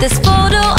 This photo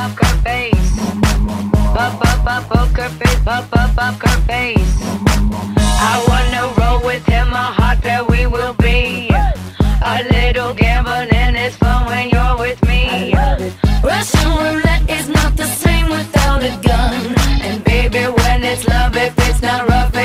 poker face. Pop up, up, poker face. Pop up, poker face. I wanna roll with him. A hot pair we will be. A little gambling is fun when you're with me. Russian roulette is not the same without a gun. And baby, when it's love, if it's not rough.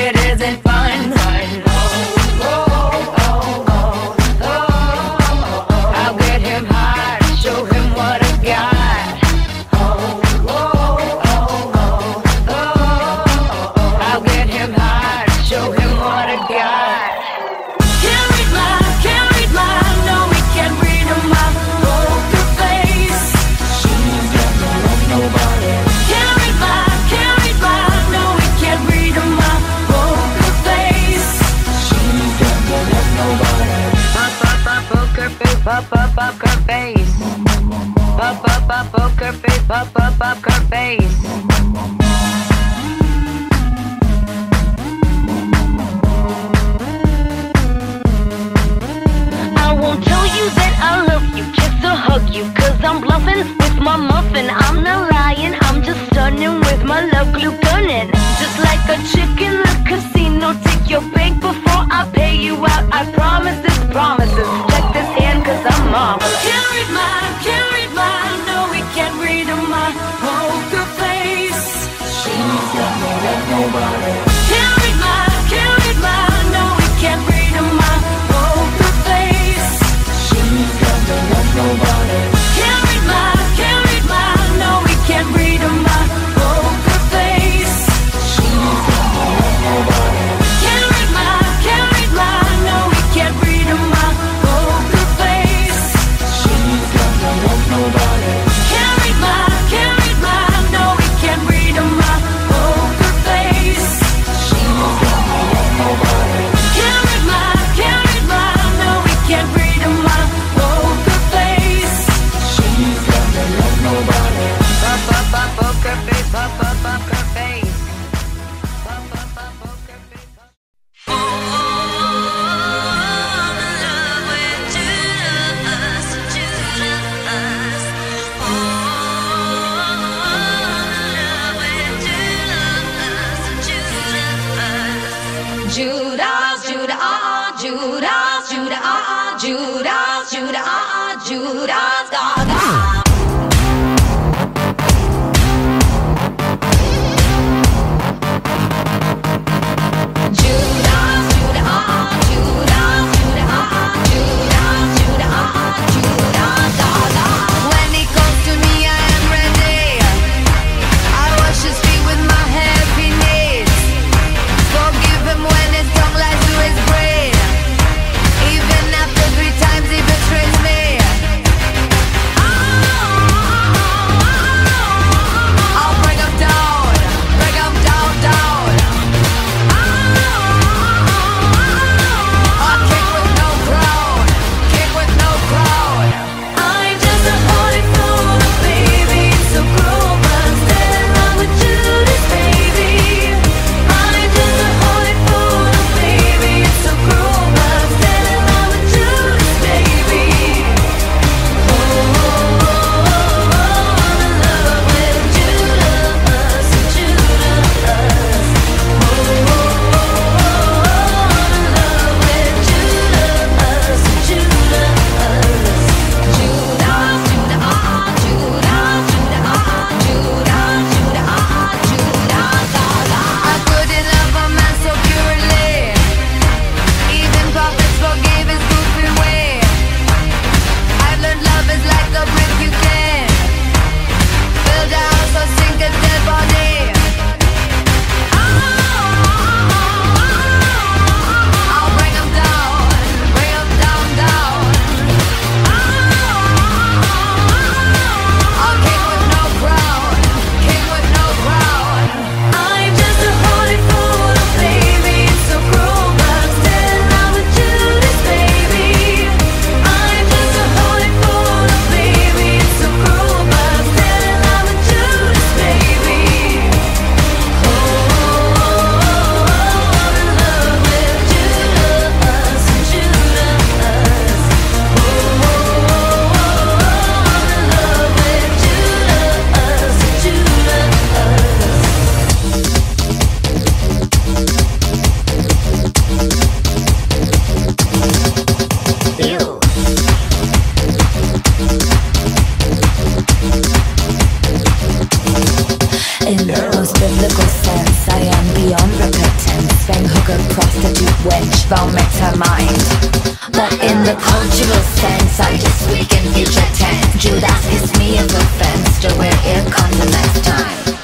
face. Judas, Judah, ah, Judas, Judah, ah, Judas, Judah, ah, Judas, God, God. sounds biblical sense? I am beyond repentance. Then hooker, prostitute, wench, vomit her mind. But in the cultural sense I just weak in future tense. Judas is me of offense To wear ear condolence time.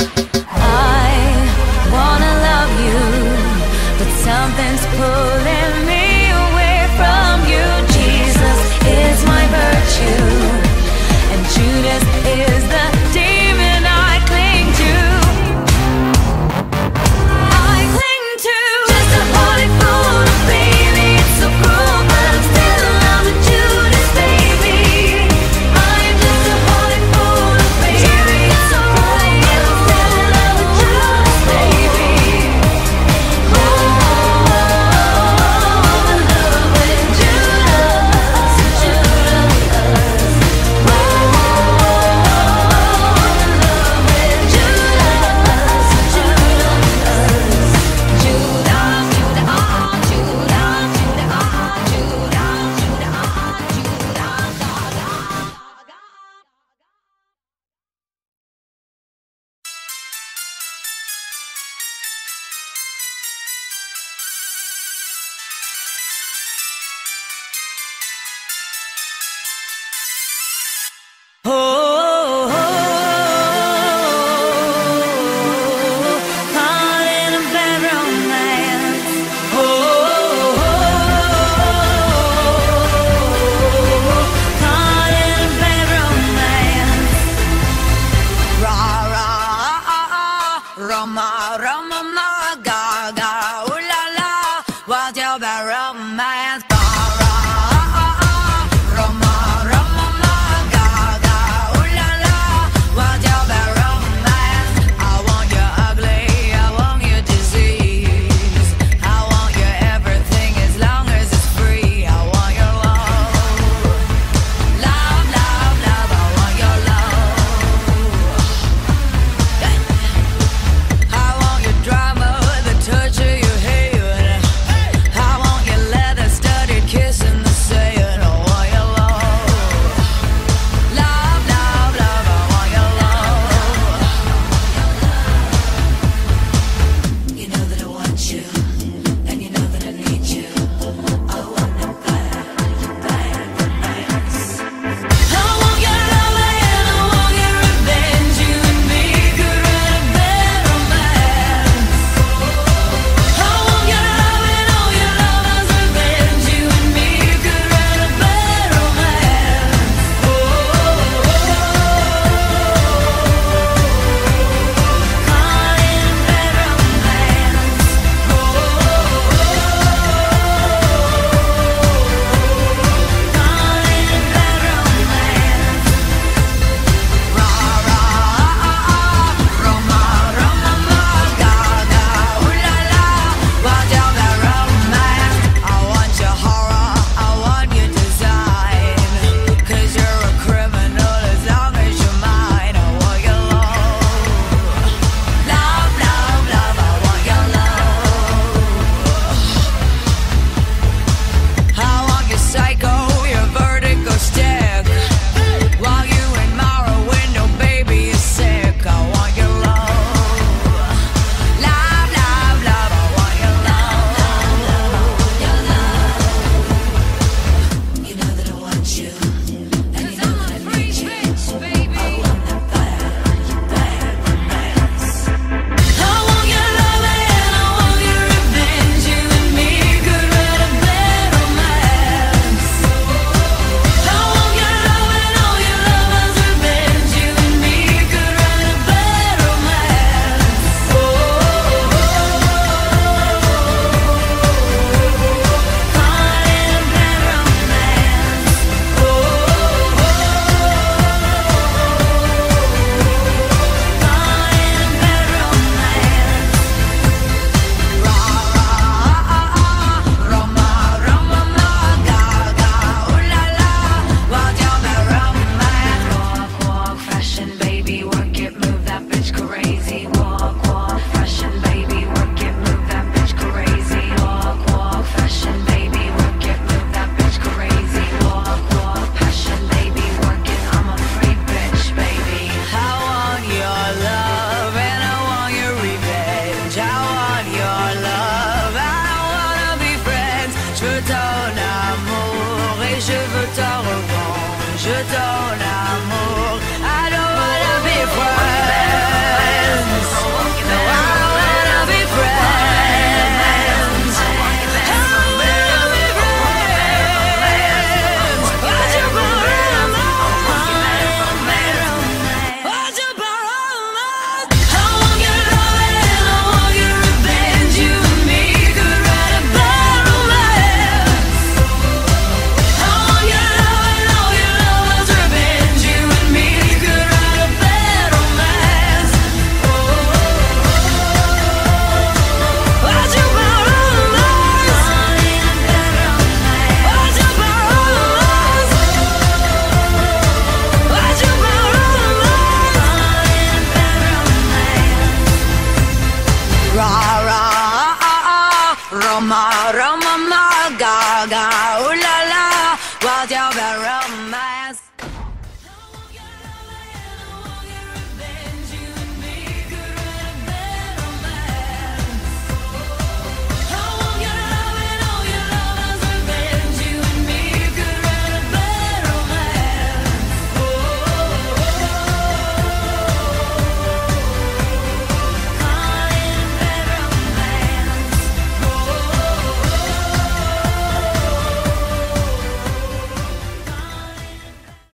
Je ton